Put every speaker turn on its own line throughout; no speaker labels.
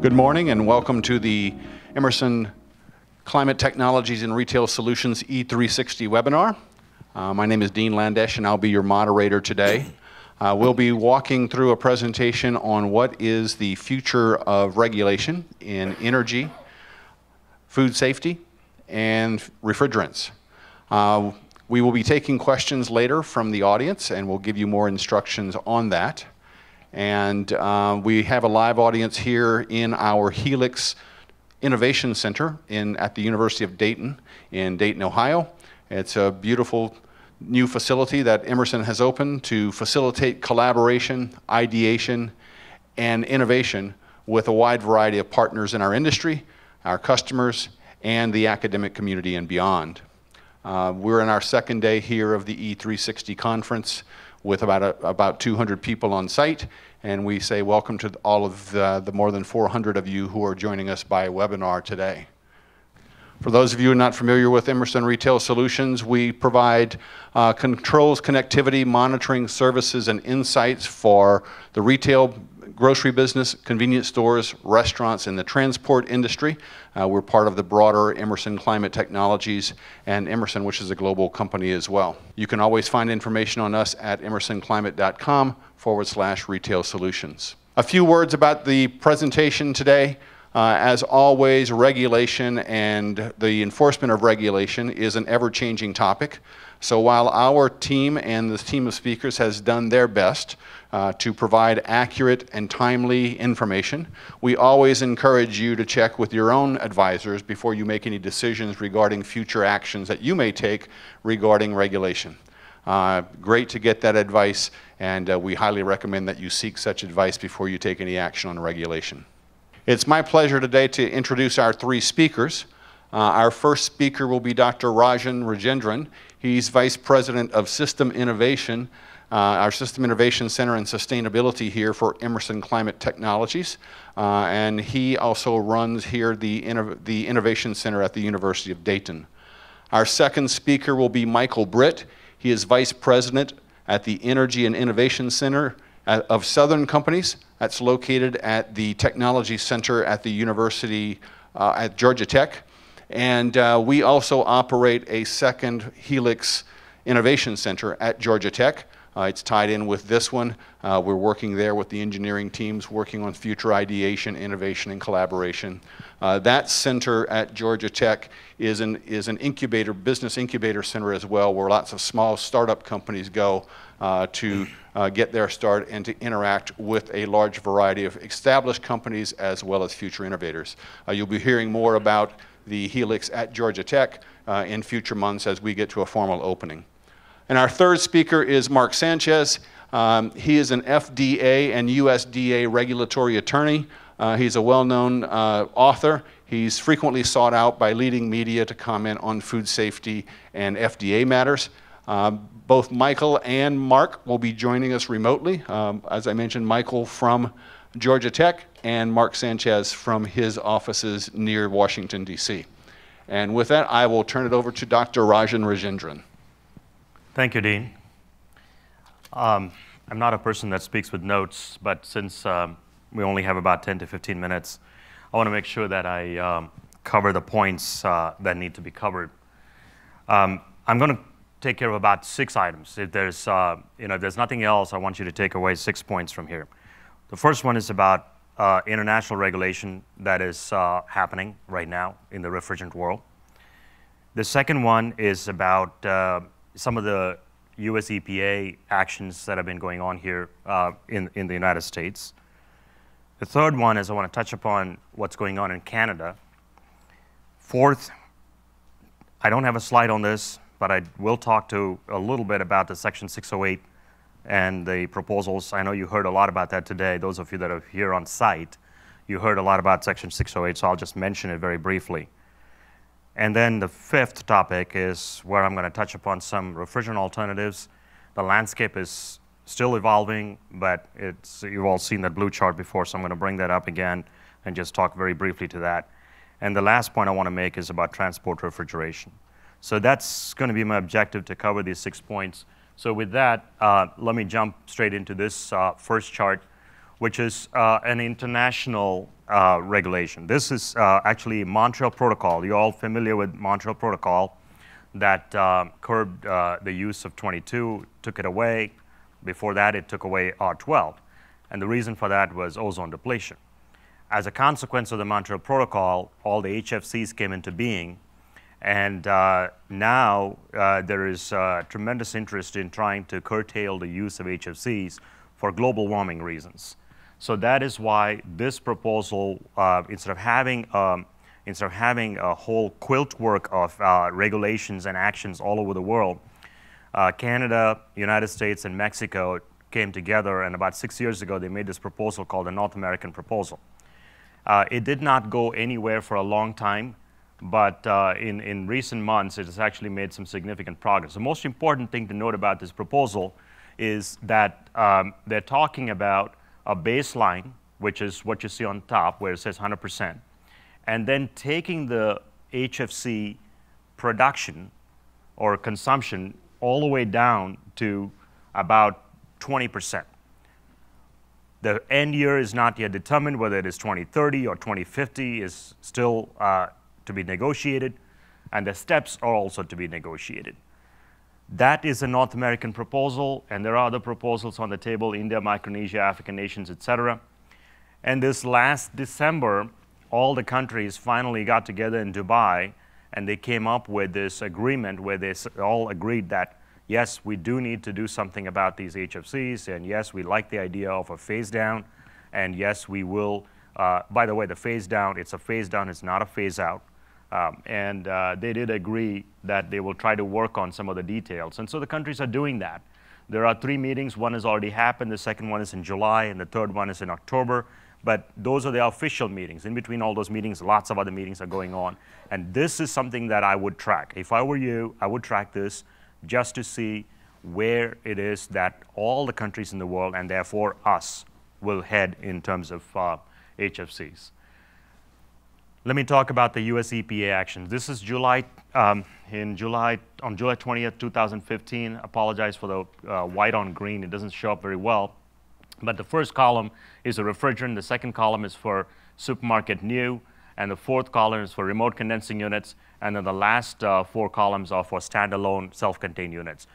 Good morning and welcome to the Emerson Climate Technologies and Retail Solutions E360 webinar. Uh, my name is Dean Landesh and I'll be your moderator today. Uh, we'll be walking through a presentation on what is the future of regulation in energy, food safety, and refrigerants. Uh, we will be taking questions later from the audience and we'll give you more instructions on that. And uh, we have a live audience here in our Helix Innovation Center in, at the University of Dayton in Dayton, Ohio. It's a beautiful new facility that Emerson has opened to facilitate collaboration, ideation, and innovation with a wide variety of partners in our industry, our customers, and the academic community and beyond. Uh, we're in our second day here of the E360 conference with about, a, about 200 people on site, and we say welcome to all of the, the more than 400 of you who are joining us by webinar today. For those of you not familiar with Emerson Retail Solutions, we provide uh, controls, connectivity, monitoring services, and insights for the retail, grocery business, convenience stores, restaurants, and the transport industry. Uh, we're part of the broader Emerson Climate Technologies and Emerson, which is a global company as well. You can always find information on us at emersonclimate.com forward slash retail solutions. A few words about the presentation today. Uh, as always, regulation and the enforcement of regulation is an ever changing topic. So while our team and the team of speakers has done their best uh, to provide accurate and timely information, we always encourage you to check with your own advisors before you make any decisions regarding future actions that you may take regarding regulation. Uh, great to get that advice, and uh, we highly recommend that you seek such advice before you take any action on regulation. It's my pleasure today to introduce our three speakers. Uh, our first speaker will be Dr. Rajan Rajendran. He's Vice President of System Innovation, uh, our System Innovation Center and Sustainability here for Emerson Climate Technologies. Uh, and he also runs here the, Inno the Innovation Center at the University of Dayton. Our second speaker will be Michael Britt. He is Vice President at the Energy and Innovation Center of Southern Companies. That's located at the Technology Center at the University uh, at Georgia Tech. And uh, we also operate a second Helix Innovation Center at Georgia Tech. Uh, it's tied in with this one. Uh, we're working there with the engineering teams, working on future ideation, innovation, and collaboration. Uh, that center at Georgia Tech is an, is an incubator, business incubator center as well, where lots of small startup companies go uh, to uh, get their start and to interact with a large variety of established companies as well as future innovators. Uh, you'll be hearing more about the Helix at Georgia Tech in future months as we get to a formal opening. And our third speaker is Marc Sanchez. Um, he is an FDA and USDA regulatory attorney. Uh, he's a well known uh, author. He's frequently sought out by leading media to comment on food safety and FDA matters. Uh, both Michael and Marc will be joining us remotely. Um, as I mentioned, Michael from Georgia Tech and Marc Sanchez from his offices near Washington, D.C. And with that, I will turn it over to Dr. Rajan Rajendran.
Thank you, Dean. Um, I'm not a person that speaks with notes, but since um, we only have about 10 to 15 minutes, I want to make sure that I um, cover the points uh, that need to be covered. Um, I'm going to take care of about six items. If there's, uh, you know, if there's nothing else, I want you to take away six points from here. The first one is about uh, international regulation that is uh, happening right now in the refrigerant world. The second one is about uh, some of the US EPA actions that have been going on here uh, in, in the United States. The third one is I want to touch upon what's going on in Canada. Fourth, I don't have a slide on this, but I will talk to a little bit about the Section 608 and the proposals. I know you heard a lot about that today. Those of you that are here on site, you heard a lot about Section 608, so I'll just mention it very briefly. And then the fifth topic is where I'm going to touch upon some refrigerant alternatives. The landscape is still evolving, but it's, you've all seen that blue chart before, so I'm going to bring that up again and just talk very briefly to that. And the last point I want to make is about transport refrigeration. So that's going to be my objective to cover these six points. So with that, uh, let me jump straight into this uh, first chart, which is uh, an international uh, regulation. This is uh, actually Montreal Protocol. You're all familiar with Montreal Protocol that uh, curbed the use of 22, took it away. Before that, it took away R12. And the reason for that was ozone depletion. As a consequence of the Montreal Protocol, all the HFCs came into being. And uh, now uh, there is uh, tremendous interest in trying to curtail the use of HFCs for global warming reasons. So that is why this proposal, uh, instead of having um, instead of having a whole quilt work of uh, regulations and actions all over the world, uh, Canada, United States, and Mexico came together, and about six years ago, they made this proposal called the North American Proposal. It did not go anywhere for a long time, but uh, in, in recent months, it has actually made some significant progress. The most important thing to note about this proposal is that um, they're talking about a baseline, which is what you see on top, where it says 100%, and then taking the HFC production or consumption all the way down to about 20%. The end year is not yet determined, whether it is 2030 or 2050 is still uh, to be negotiated, and the steps are also to be negotiated. That is a North American proposal, and there are other proposals on the table India, Micronesia, African nations, etc. And this last December, all the countries finally got together in Dubai and they came up with this agreement where they all agreed that yes, we do need to do something about these HFCs, and yes, we like the idea of a phase down, and yes, we will. Uh, by the way, the phase down, it's a phase down, it's not a phase out. Um, and uh, they did agree that they will try to work on some of the details. And so the countries are doing that. There are three meetings. One has already happened, the second one is in July, and the third one is in October. But those are the official meetings. In between all those meetings, lots of other meetings are going on. And this is something that I would track. If I were you, I would track this just to see where it is that all the countries in the world, and therefore us, will head in terms of uh, HFCs. Let me talk about the US EPA actions. This is July, um, in July, on July 20th, 2015. Apologize for the uh, white on green, it doesn't show up very well. But the first column is a refrigerant, the second column is for supermarket new, and the fourth column is for remote condensing units, and then the last uh, four columns are for standalone self-contained units.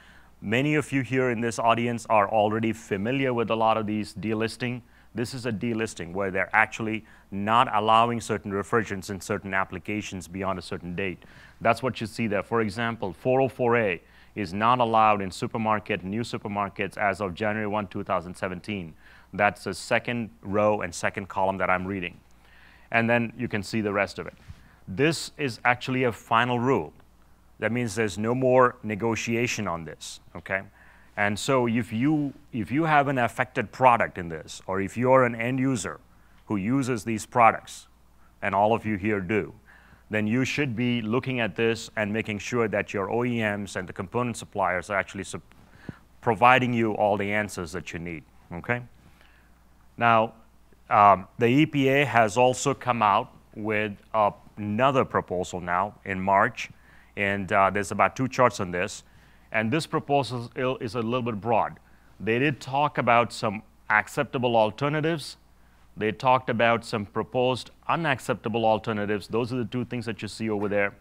Many of you here in this audience are already familiar with a lot of these delisting this is a delisting where they're actually not allowing certain refrigerants in certain applications beyond a certain date. That's what you see there. For example, 404A is not allowed in supermarket, new supermarkets as of January 1, 2017. That's the second row and second column that I'm reading. And then you can see the rest of it. This is actually a final rule. That means there's no more negotiation on this, okay? And so if you, if you have an affected product in this, or if you're an end user who uses these products, and all of you here do, then you should be looking at this and making sure that your OEMs and the component suppliers are actually providing you all the answers that you need, okay? Now, um, the EPA has also come out with another proposal now in March, and uh, there's about two charts on this. And this proposal is a little bit broad. They did talk about some acceptable alternatives. They talked about some proposed unacceptable alternatives. Those are the two things that you see over there.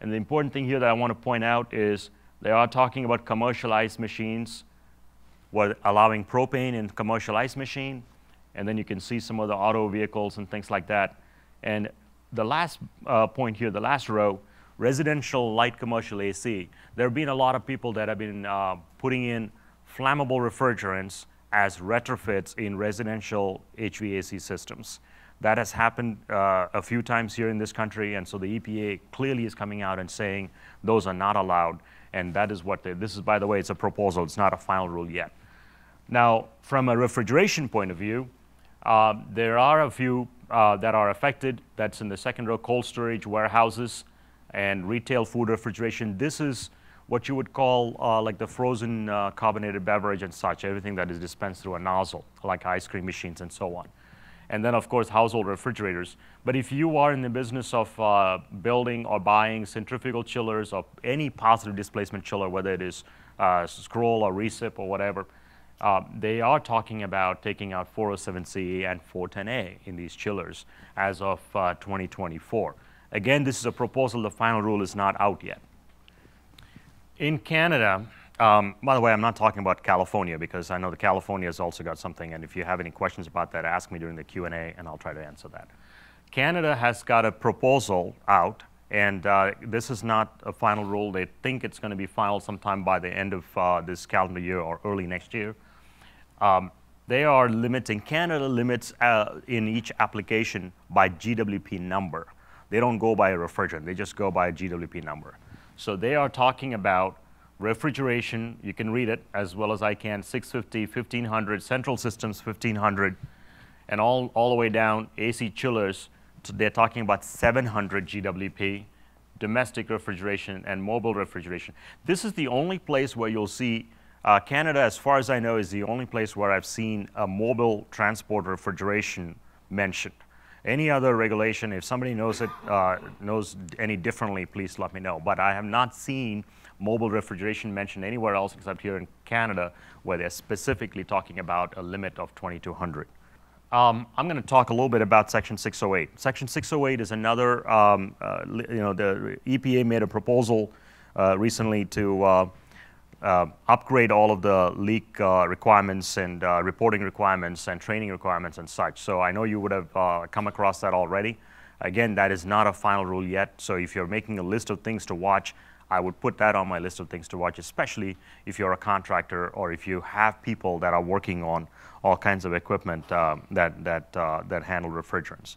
And the important thing here that I want to point out is they are talking about commercialized machines, what, allowing propane in commercialized machine. And then you can see some of the auto vehicles and things like that. And the last uh, point here, the last row, residential light commercial AC, there have been a lot of people that have been uh, putting in flammable refrigerants as retrofits in residential HVAC systems. That has happened uh, a few times here in this country, and so the EPA clearly is coming out and saying those are not allowed, and that is what they, this is, by the way, it's a proposal, it's not a final rule yet. Now, from a refrigeration point of view, uh, there are a few uh, that are affected. That's in the second row, cold storage, warehouses, and retail food refrigeration. This is what you would call uh, like the frozen uh, carbonated beverage and such, everything that is dispensed through a nozzle, like ice cream machines and so on. And then, of course, household refrigerators. But if you are in the business of uh, building or buying centrifugal chillers or any positive displacement chiller, whether it is uh, scroll or recip or whatever, uh, they are talking about taking out 407CE and 410A in these chillers as of uh, 2024. Again, this is a proposal. The final rule is not out yet. In Canada, um, by the way, I'm not talking about California because I know the California has also got something, and if you have any questions about that, ask me during the Q&A, and I'll try to answer that. Canada has got a proposal out, and uh, this is not a final rule. They think it's going to be final sometime by the end of uh, this calendar year or early next year. Um, they are limiting, Canada limits uh, in each application by GWP number. They don't go by a refrigerant, they just go by a GWP number. So they are talking about refrigeration, you can read it as well as I can, 650, 1500, central systems 1500, and all, all the way down AC chillers, they're talking about 700 GWP, domestic refrigeration and mobile refrigeration. This is the only place where you'll see uh, Canada, as far as I know, is the only place where I've seen a mobile transport refrigeration mentioned. Any other regulation, if somebody knows it, uh, knows any differently, please let me know. But I have not seen mobile refrigeration mentioned anywhere else except here in Canada, where they're specifically talking about a limit of 2200. Um, I'm going to talk a little bit about Section 608. Section 608 is another, um, uh, you know, the EPA made a proposal uh, recently to uh, uh, upgrade all of the leak uh, requirements and uh, reporting requirements and training requirements and such. So I know you would have uh, come across that already. Again, that is not a final rule yet. So if you're making a list of things to watch, I would put that on my list of things to watch, especially if you're a contractor or if you have people that are working on all kinds of equipment uh, that, that, uh, that handle refrigerants.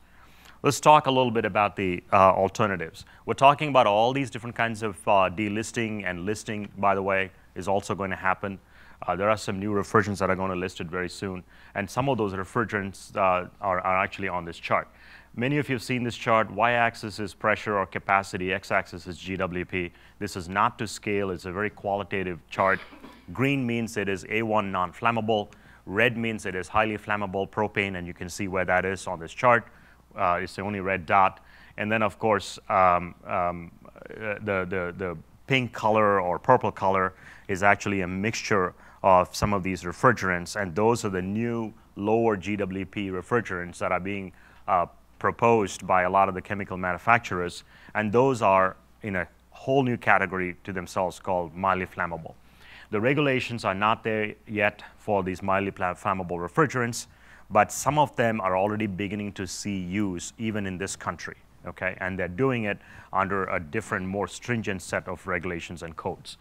Let's talk a little bit about the alternatives. We're talking about all these different kinds of delisting and listing, by the way, is also going to happen. Uh, there are some new refrigerants that are going to listed very soon, and some of those refrigerants uh, are, are, actually on this chart. Many of you have seen this chart. Y-axis is pressure or capacity, x-axis is GWP. This is not to scale. It's a very qualitative chart. Green means it is A1 non-flammable. Red means it is highly flammable propane, and you can see where that is on this chart. Uh, it's the only red dot. And then, of course, um, um, uh, the, the, the pink color or purple color is actually a mixture of some of these refrigerants, and those are the new lower GWP refrigerants that are being uh, proposed by a lot of the chemical manufacturers, and those are in a whole new category to themselves called mildly flammable. The regulations are not there yet for these mildly flammable refrigerants, but some of them are already beginning to see use even in this country okay? And they're doing it under a different, more stringent set of regulations and codes.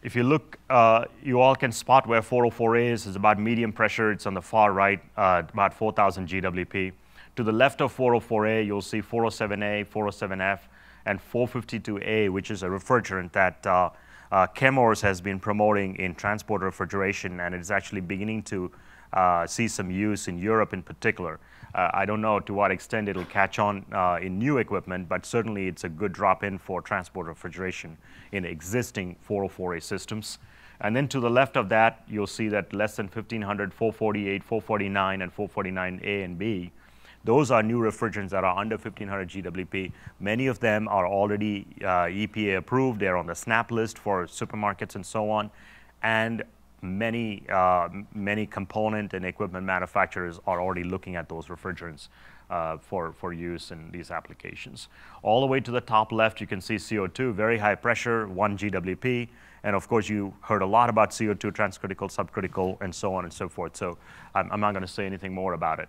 If you look, uh, you all can spot where 404A is. It's about medium pressure. It's on the far right, uh, about 4,000 GWP. To the left of 404A, you'll see 407A, 407F, and 452A, which is a refrigerant that uh, uh, Chemours has been promoting in transport refrigeration, and it's actually beginning to uh, see some use in Europe in particular. Uh, I don't know to what extent it'll catch on uh, in new equipment, but certainly it's a good drop-in for transport refrigeration in existing 404A systems. And then to the left of that, you'll see that less than 1500, 448, 449, and 449A and B, those are new refrigerants that are under 1500 GWP. Many of them are already uh, EPA approved. They're on the SNAP list for supermarkets and so on. And many, uh, many component and equipment manufacturers are already looking at those refrigerants uh, for, for use in these applications. All the way to the top left, you can see CO2, very high pressure, 1 GWP. And of course, you heard a lot about CO2, transcritical, subcritical, and so on and so forth. So I'm, I'm not going to say anything more about it.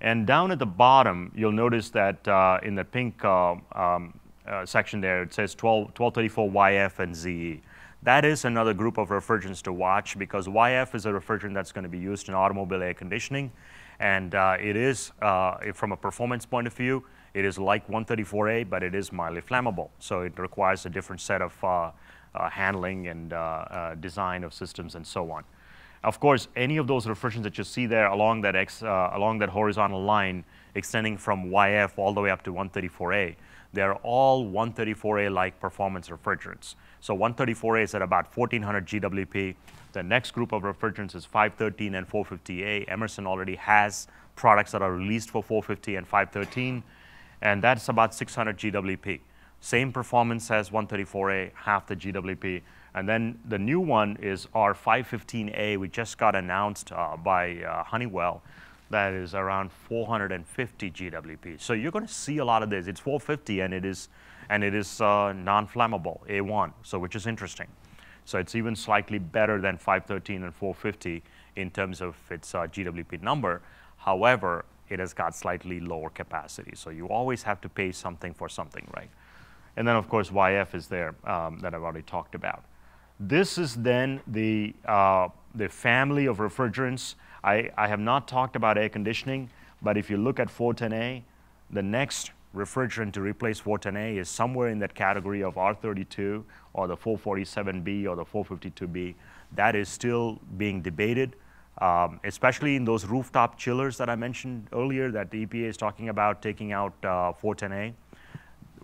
And down at the bottom, you'll notice that uh, in the pink uh, um, uh, section there, it says 12, 1234 YF and ZE. That is another group of refrigerants to watch because YF is a refrigerant that's going to be used in automobile air conditioning. And uh, it is, uh, from a performance point of view, it is like 134A, but it is mildly flammable. So it requires a different set of uh, uh handling and uh, uh, design of systems and so on. Of course, any of those refrigerants that you see there along that, X, along that horizontal line extending from YF all the way up to 134A, they're all 134A-like performance refrigerants. So 134A is at about 1400 GWP. The next group of refrigerants is 513 and 450A. Emerson already has products that are released for 450 and 513, and that's about 600 GWP. Same performance as 134A, half the GWP. And then the new one is R515A, we just got announced uh, by uh, Honeywell, that is around 450 GWP. So you're going to see a lot of this. It's 450 and it is, and it is uh, non-flammable, A1, so which is interesting. So it's even slightly better than 513 and 450 in terms of its uh, GWP number. However, it has got slightly lower capacity. So you always have to pay something for something, right? And then, of course, YF is there um, that I've already talked about. This is then the, uh, the family of refrigerants. I, I have not talked about air conditioning, but if you look at 410A, the next refrigerant to replace 410A is somewhere in that category of R32 or the 447B or the 452B. That is still being debated, um, especially in those rooftop chillers that I mentioned earlier that the EPA is talking about taking out uh, 410A.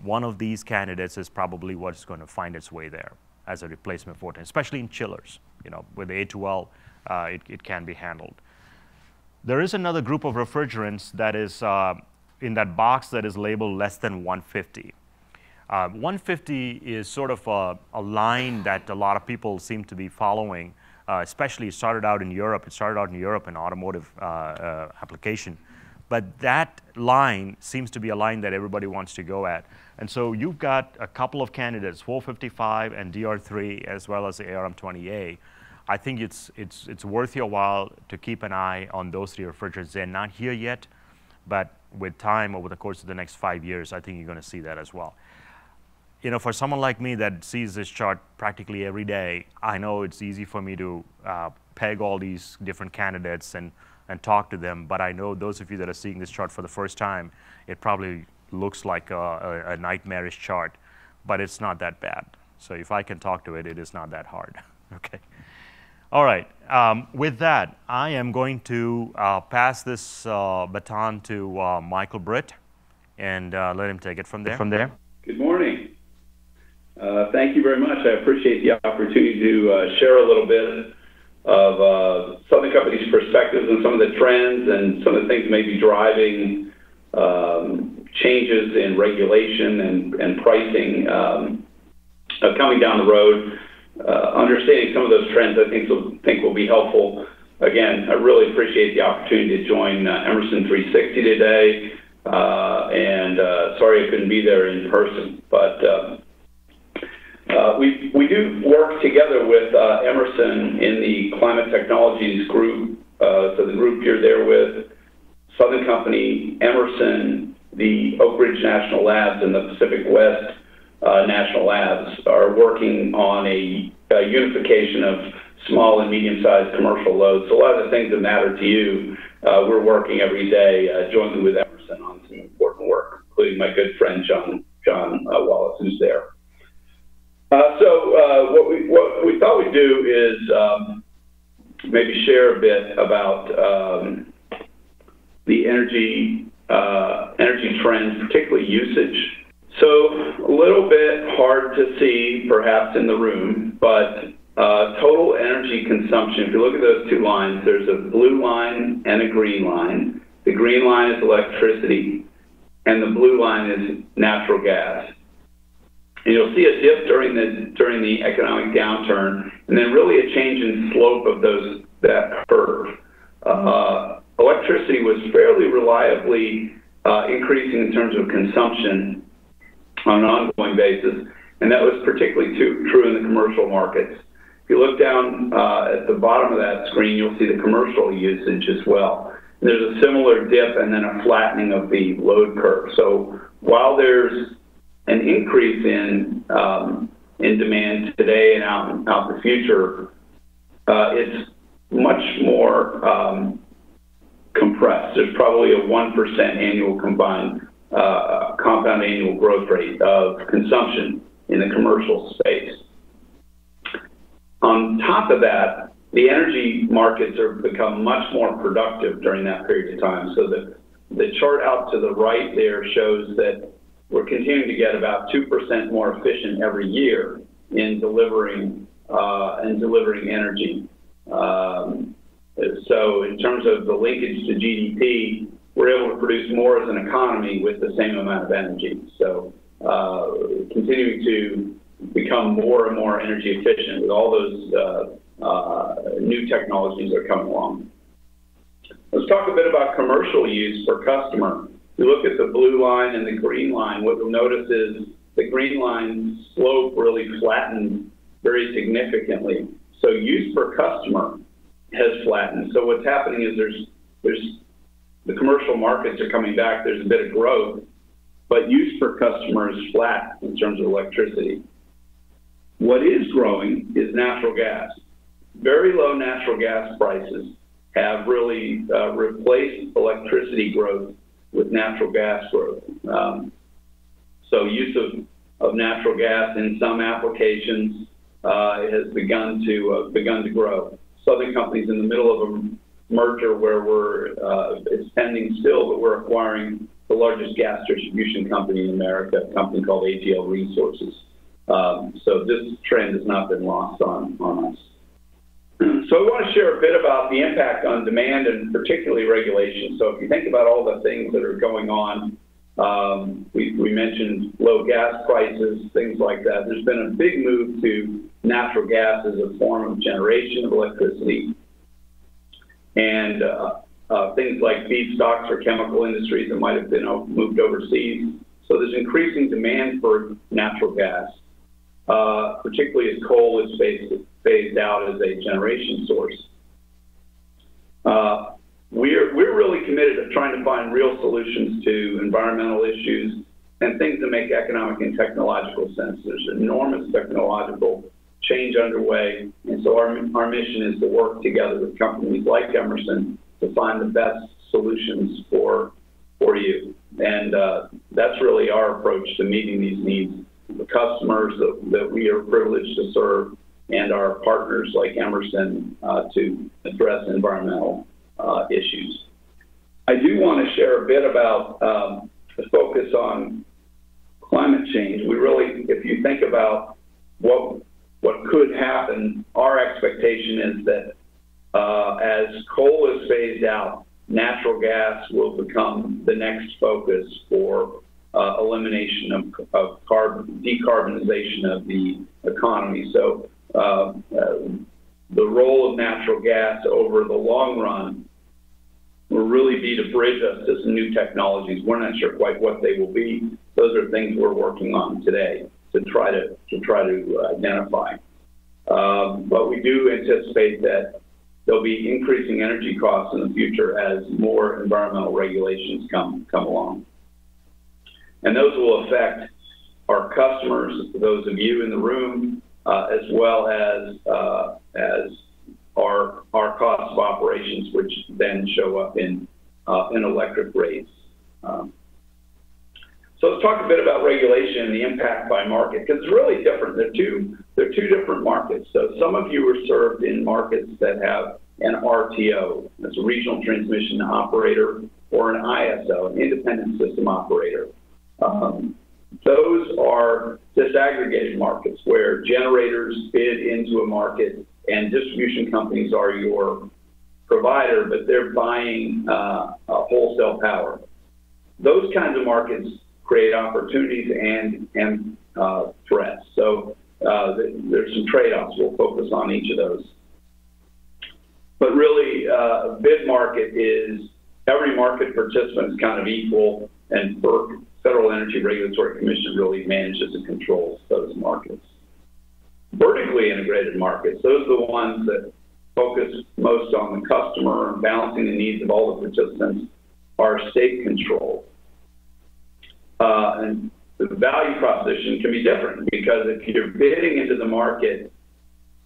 One of these candidates is probably what's going to find its way there as a replacement for 10, especially in chillers. You know, with the A2L, uh, it, it can be handled. There is another group of refrigerants that is uh, in that box that is labeled less than 150. Uh, 150 is sort of a, a, line that a lot of people seem to be following, uh, especially it started out in Europe. It started out in Europe in automotive uh, uh, application. But that line seems to be a line that everybody wants to go at. And so you've got a couple of candidates, 455 and DR3, as well as the ARM20A. I think it's, it's, it's worth your while to keep an eye on those three refrigerants. They're not here yet, but with time over the course of the next five years, I think you're going to see that as well. You know, for someone like me that sees this chart practically every day, I know it's easy for me to uh, peg all these different candidates and, and talk to them, but I know those of you that are seeing this chart for the first time, it probably looks like a, a, a nightmarish chart, but it's not that bad. So if I can talk to it, it is not that hard, okay? All right. Um, with that, I am going to uh, pass this uh, baton to uh, Michael Britt and uh, let him take it from there.
From there.
Good morning. Uh, thank you very much. I appreciate the opportunity to uh, share a little bit of Southern Company's perspectives and some of the trends and some of the things maybe driving um, changes in regulation and, and pricing um, coming down the road understanding some of those trends, I think will, think will be helpful. Again, I really appreciate the opportunity to join uh, Emerson 360 today. Uh, and uh, sorry I couldn't be there in person, but uh, uh, we we do work together with Emerson in the Climate Technologies group. so the group you're there with, Southern Company, Emerson, the Oak Ridge National Labs, and the Pacific West uh, national labs are working on a, a, unification of small and medium-sized commercial loads. So a lot of the things that matter to you, uh, we're working every day uh, jointly with Emerson on some important work, including my good friend John John uh, Wallace, who's there. Uh, so uh, what we what we thought we'd do is um, maybe share a bit about um, the energy energy trends, particularly usage so a little bit hard to see perhaps in the room, but uh, total energy consumption, if you look at those two lines, there's a blue line and a green line. The green line is electricity, and the blue line is natural gas. And you'll see a dip during the during the economic downturn, and then really a change in slope of those that curve. Uh, electricity was fairly reliably uh, increasing in terms of consumption on an ongoing basis, and that was particularly true in the commercial markets. If you look down uh, at the bottom of that screen, you'll see the commercial usage as well. There's a similar dip and then a flattening of the load curve. So while there's an increase in um, in demand today and out in the future, uh, it's much more um, compressed. There's probably a one percent annual combined uh, compound annual growth rate of consumption in the commercial space. On top of that, the energy markets have become much more productive during that period of time. So the, the chart out to the right there shows that we're continuing to get about 2% more efficient every year in delivering uh, in delivering energy. Um, so in terms of the linkage to GDP, we're able to produce more as an economy with the same amount of energy. So uh, continuing to become more and more energy efficient with all those uh, uh, new technologies that are coming along. Let's talk a bit about commercial use for customer. If you look at the blue line and the green line, what you'll notice is the green line slope really flattened very significantly. So use per customer has flattened. So what's happening is there's there's the commercial markets are coming back. There's a bit of growth, but use per customer is flat in terms of electricity. What is growing is natural gas. Very low natural gas prices have really uh, replaced electricity growth with natural gas growth. Um, so use of, of natural gas in some applications uh, has begun to uh, begun to grow. Southern Company's in the middle of merger where we're uh, still, but we're acquiring the largest gas distribution company in America, a company called AGL Resources. Um, so this trend has not been lost on, on us. So I want to share a bit about the impact on demand and particularly regulation. So if you think about all the things that are going on, um, we, we mentioned low gas prices, things like that. There's been a big move to natural gas as a form of generation of electricity. And uh, uh, things like feedstocks for chemical industries that might have been moved overseas. So there's increasing demand for natural gas, uh, particularly as coal is phased, phased out as a generation source. Uh, we're, we're really committed to trying to find real solutions to environmental issues and things that make economic and technological sense. There's enormous technological change underway, and so our, our mission is to work together with companies like Emerson to find the best solutions for for you. And uh, that's really our approach to meeting these needs. The customers that, that we are privileged to serve and our partners like Emerson uh, to address environmental uh, issues. I do want to share a bit about um, the focus on climate change. We really, if you think about what what could happen, our expectation is that uh, as coal is phased out, natural gas will become the next focus for uh, elimination of, of carbon, decarbonization of the economy. So uh, uh, the role of natural gas over the long run will really be to bridge us to some new technologies. We're not sure quite what they will be. Those are things we're working on today to try to to try to identify. Um, but we do anticipate that there'll be increasing energy costs in the future as more environmental regulations come come along, and those will affect our customers, those of you in the room, uh, as well as uh, as our our costs of operations, which then show up in uh, in electric rates. Um, so let's talk a bit about regulation and the impact by market, because it's really different. They're two, they're two different markets. So some of you are served in markets that have an RTO, that's a regional transmission operator, or an ISO, an independent system operator. Um, those are disaggregated markets where generators bid into a market and distribution companies are your provider, but they're buying uh, wholesale power. Those kinds of markets create opportunities and and uh, threats. So uh, there's some trade-offs. We'll focus on each of those. But really, uh, bid market is every market participant is kind of equal, and FERC, Federal Energy Regulatory Commission, really manages and controls those markets. Vertically integrated markets, those are the ones that focus most on the customer and balancing the needs of all the participants, are state controlled. Uh, and the value proposition can be different because if you're bidding into the market,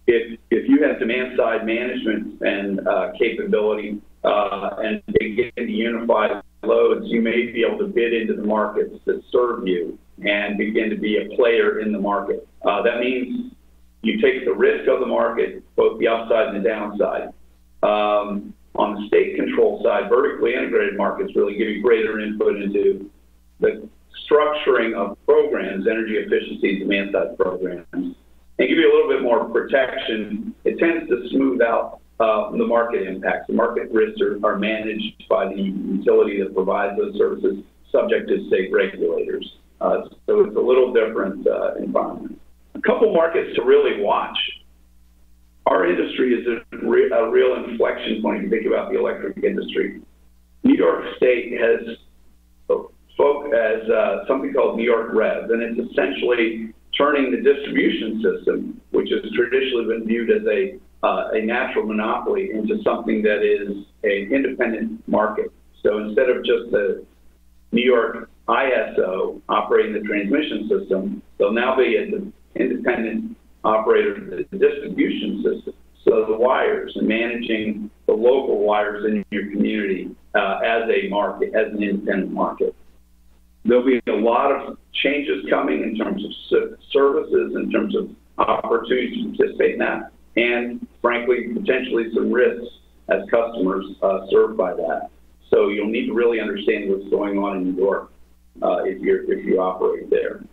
if if you have demand side management and uh, capability uh, and begin to unify loads, you may be able to bid into the markets that serve you and begin to be a player in the market. Uh, that means you take the risk of the market, both the upside and the downside. Um, on the state control side, vertically integrated markets really give you greater input into the structuring of programs, energy efficiency, demand side programs, and give you a little bit more protection, it tends to smooth out uh, the market impacts. The market risks are, are, managed by the utility that provides those services, subject to state regulators. Uh, so it's a little different uh, environment. A couple markets to really watch. Our industry is a, re- a real inflection point if you think about the electric industry. New York State has folk as uh, something called New York REV, and it's essentially turning the distribution system, which has traditionally been viewed as a uh, a natural monopoly, into something that is an independent market. So instead of just the New York ISO operating the transmission system, they'll now be an independent operator of the distribution system. So the wires and managing the local wires in your community uh, as a market, as an independent market. There'll be a lot of changes coming in terms of services, in terms of opportunities to participate in that, and frankly, potentially some risks as customers uh, served by that. So you'll need to really understand what's going on in New York uh, if you if you operate there.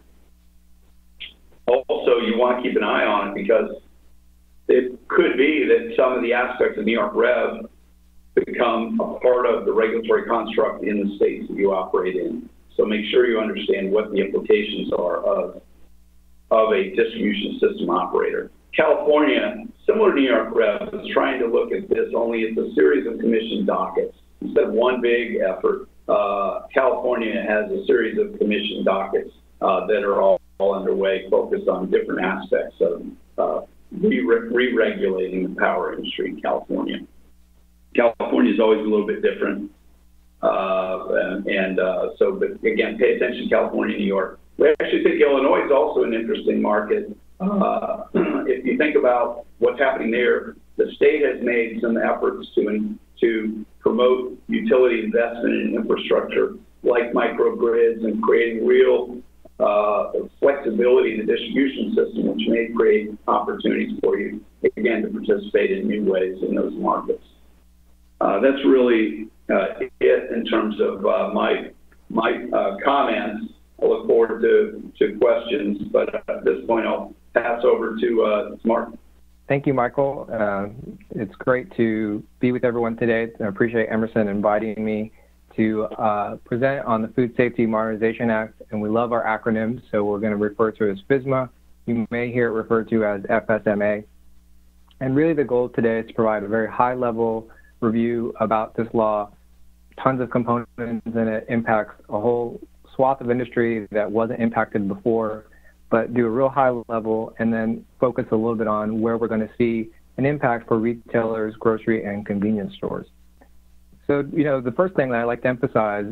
Also, you want to keep an eye on it because it could be that some of the aspects of New York Rev become a part of the regulatory construct in the states that you operate in. So make sure you understand what the implications are of, of a distribution system operator. California, similar to New York is trying to look at this only as a series of commission dockets. Instead of one big effort, uh, California has a series of commission dockets uh, that are all, all, underway, focused on different aspects of uh, re-regulating the power industry in California. California is always a little bit different. Uh, and, uh, so, but again, pay attention to California, New York. We actually think Illinois is also an interesting market. Uh, if you think about what's happening there, the state has made some efforts to to promote utility investment in infrastructure like microgrids and creating real uh, flexibility in the distribution system, which may create opportunities for you, again, to participate in new ways in those markets. Uh, that's really it in terms of uh, my my uh, comments. I look forward to, to questions, but at this point, I'll pass over to uh, Marc.
Thank you, Michael. Uh, it's great to be with everyone today. I appreciate Emerson inviting me to uh, present on the Food Safety Modernization Act, and we love our acronyms, so we're going to refer to it as FSMA. You may hear it referred to as FSMA. And really, the goal today is to provide a very high level review about this law. Tons of components, and it impacts a whole swath of industry that wasn't impacted before but do a real high level and then focus a little bit on where we're going to see an impact for retailers, grocery, and convenience stores. So, you know, the first thing that I like to emphasize,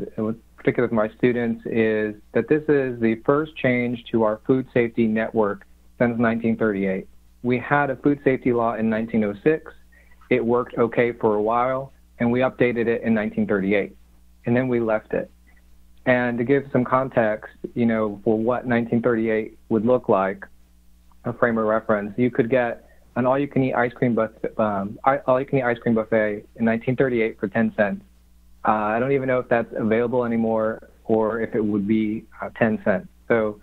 particularly with my students, is that this is the first change to our food safety network since 1938. We had a food safety law in 1906. It worked okay for a while, and we updated it in 1938. And then we left it. And to give some context, you know, for what 1938 would look like, a frame of reference, you could get an all-you-can-eat ice cream buffet, um, all-you-can-eat ice cream buffet in 1938 for 10 cents. Uh, I don't even know if that's available anymore or if it would be uh, 10 cents. So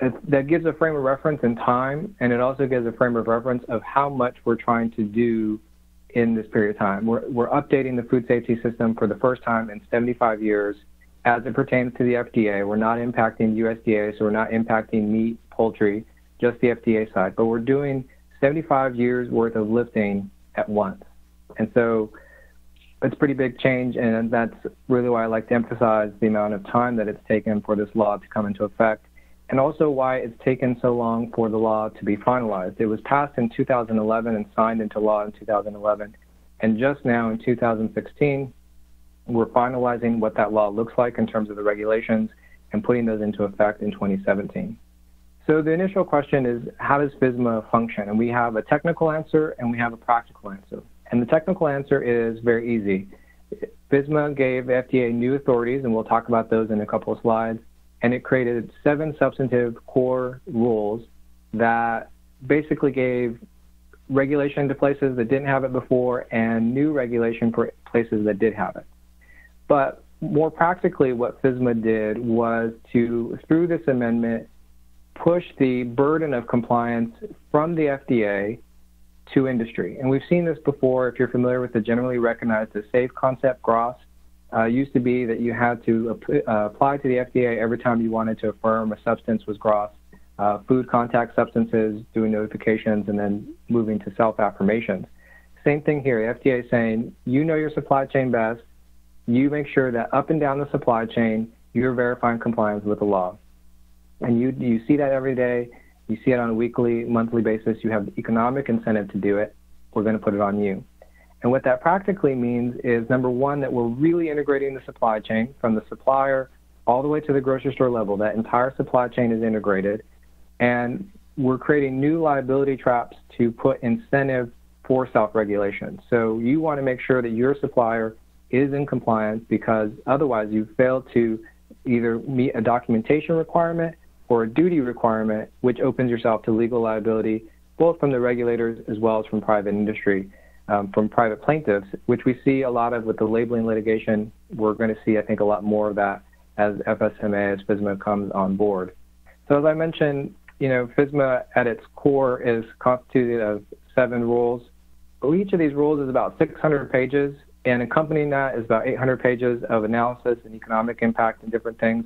it, that gives a frame of reference in time, and it also gives a frame of reference of how much we're trying to do in this period of time. We're, we're updating the food safety system for the first time in 75 years as it pertains to the FDA. We're not impacting USDA, so we're not impacting meat, poultry, just the FDA side. But we're doing 75 years worth of lifting at once. And so it's a pretty big change, and that's really why I like to emphasize the amount of time that it's taken for this law to come into effect, and also why it's taken so long for the law to be finalized. It was passed in 2011 and signed into law in 2011, and just now in 2016, we're finalizing what that law looks like in terms of the regulations and putting those into effect in 2017. So the initial question is, how does FSMA function? And we have a technical answer and we have a practical answer. And the technical answer is very easy. FSMA gave FDA new authorities, and we'll talk about those in a couple of slides, and it created seven substantive core rules that basically gave regulation to places that didn't have it before and new regulation for places that did have it. But more practically, what FSMA did was to, through this amendment, push the burden of compliance from the FDA to industry. And we've seen this before. If you're familiar with the generally recognized the SAFE concept, GRAS, uh, used to be that you had to uh, apply to the FDA every time you wanted to affirm a substance was GRAS, uh, food contact substances, doing notifications, and then moving to self affirmations. Same thing here. FDA is saying you know your supply chain best. You make sure that up and down the supply chain, you're verifying compliance with the law. And you, you see that every day. You see it on a weekly, monthly basis. You have the economic incentive to do it. We're going to put it on you. And what that practically means is number one, that we're really integrating the supply chain from the supplier all the way to the grocery store level. That entire supply chain is integrated. And we're creating new liability traps to put incentive for self regulation. So you want to make sure that your supplier is in compliance because otherwise you fail to either meet a documentation requirement or a duty requirement, which opens yourself to legal liability both from the regulators as well as from private industry um, from private plaintiffs, which we see a lot of with the labeling litigation. We're going to see, I think, a lot more of that as FSMA, as FSMA comes on board. So as I mentioned, you know, FSMA at its core is constituted of seven rules. Each of these rules is about 600 pages, and accompanying that is about 800 pages of analysis and economic impact and different things.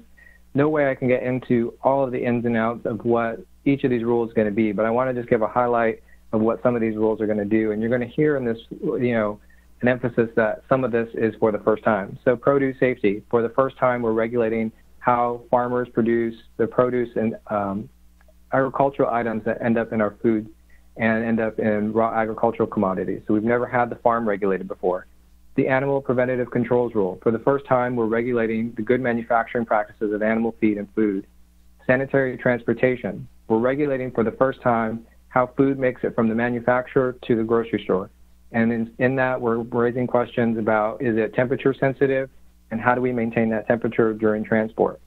No way I can get into all of the ins and outs of what each of these rules is going to be, but I want to just give a highlight of what some of these rules are going to do. And you're going to hear in this, you know, an emphasis that some of this is for the first time. So produce safety. For the first time, we're regulating how farmers produce the produce and um, agricultural items that end up in our food and end up in raw agricultural commodities. So we've never had the farm regulated before. The Animal Preventative Controls Rule. For the first time, we're regulating the good manufacturing practices of animal feed and food. Sanitary transportation. We're regulating for the first time how food makes it from the manufacturer to the grocery store. And in, in that, we're raising questions about is it temperature sensitive and how do we maintain that temperature during transport?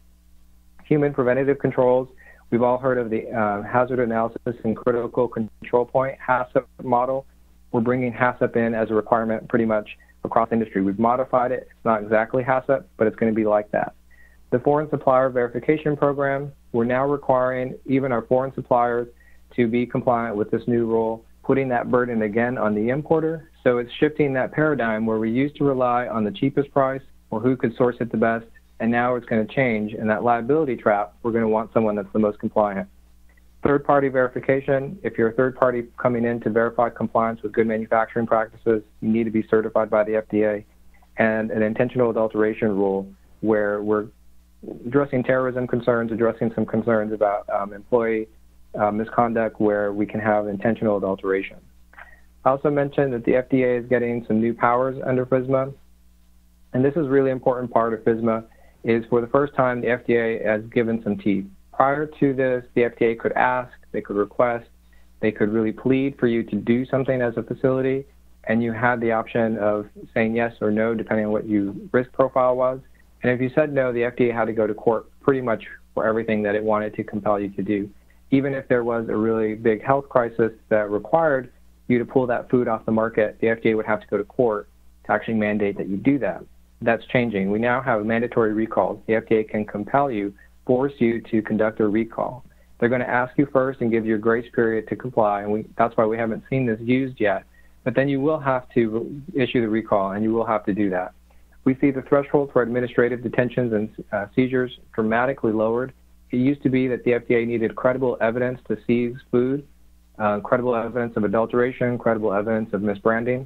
Human preventative controls. We've all heard of the uh, hazard analysis and critical control point HACCP model. We're bringing HACCP in as a requirement pretty much across industry. We've modified it. It's not exactly HACCP, but it's going to be like that. The foreign supplier verification program, we're now requiring even our foreign suppliers to be compliant with this new rule, putting that burden again on the importer. So it's shifting that paradigm where we used to rely on the cheapest price or who could source it the best, and now it's going to change. And that liability trap, we're going to want someone that's the most compliant. Third party verification if you're a third party coming in to verify compliance with good manufacturing practices, you need to be certified by the FDA. And an intentional adulteration rule where we're addressing terrorism concerns, addressing some concerns about um, employee uh, misconduct where we can have intentional adulteration. I also mentioned that the FDA is getting some new powers under FSMA, and this is really important part of FSMA is for the first time the FDA has given some teeth. Prior to this, the FDA could ask, they could request, they could really plead for you to do something as a facility, and you had the option of saying yes or no depending on what your risk profile was. And if you said no, the FDA had to go to court pretty much for everything that it wanted to compel you to do even if there was a really big health crisis that required you to pull that food off the market, the FDA would have to go to court to actually mandate that you do that. That's changing. We now have mandatory recalls. The FDA can compel you, force you to conduct a recall. They're going to ask you first and give you a grace period to comply, and we, that's why we haven't seen this used yet. But then you will have to issue the recall, and you will have to do that. We see the threshold for administrative detentions and uh, seizures dramatically lowered it used to be that the FDA needed credible evidence to seize food, uh, credible evidence of adulteration, credible evidence of misbranding.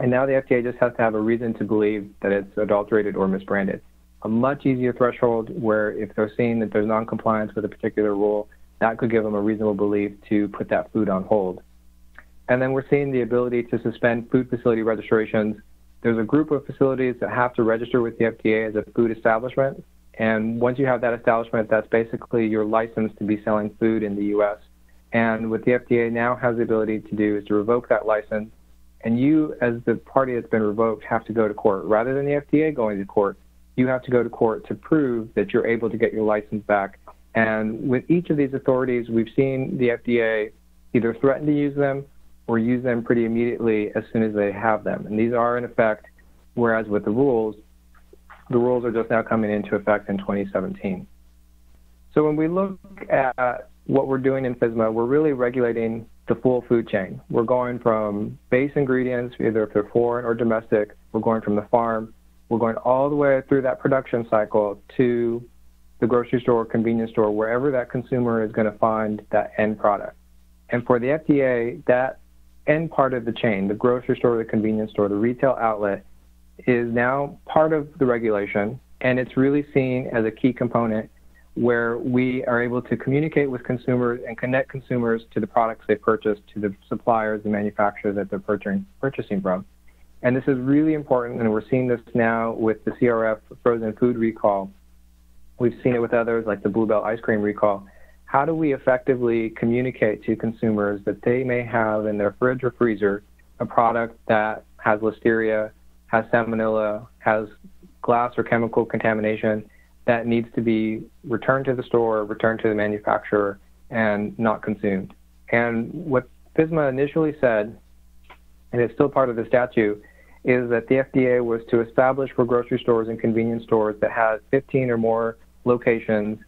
And now the FDA just has to have a reason to believe that it's adulterated or misbranded. A much easier threshold where if they're seeing that there's noncompliance with a particular rule, that could give them a reasonable belief to put that food on hold. And then we're seeing the ability to suspend food facility registrations. There's a group of facilities that have to register with the FDA as a food establishment. And once you have that establishment, that's basically your license to be selling food in the U.S. And what the FDA now has the ability to do is to revoke that license. And you, as the party that's been revoked, have to go to court. Rather than the FDA going to court, you have to go to court to prove that you're able to get your license back. And with each of these authorities, we've seen the FDA either threaten to use them or use them pretty immediately as soon as they have them. And these are in effect, whereas with the rules, the rules are just now coming into effect in 2017. So when we look at what we're doing in FSMA, we're really regulating the full food chain. We're going from base ingredients, either if they're foreign or domestic, we're going from the farm, we're going all the way through that production cycle to the grocery store, convenience store, wherever that consumer is going to find that end product. And for the FDA, that end part of the chain, the grocery store, the convenience store, the retail outlet, is now part of the regulation, and it's really seen as a key component where we are able to communicate with consumers and connect consumers to the products they purchase, to the suppliers, the manufacturers that they're purchasing from. And this is really important, and we're seeing this now with the CRF frozen food recall. We've seen it with others like the Bluebell ice cream recall. How do we effectively communicate to consumers that they may have in their fridge or freezer a product that has listeria, has salmonella, has glass or chemical contamination that needs to be returned to the store, returned to the manufacturer, and not consumed? And what FSMA initially said, and it's still part of the statute, is that the FDA was to establish for grocery stores and convenience stores that had 15 or more locations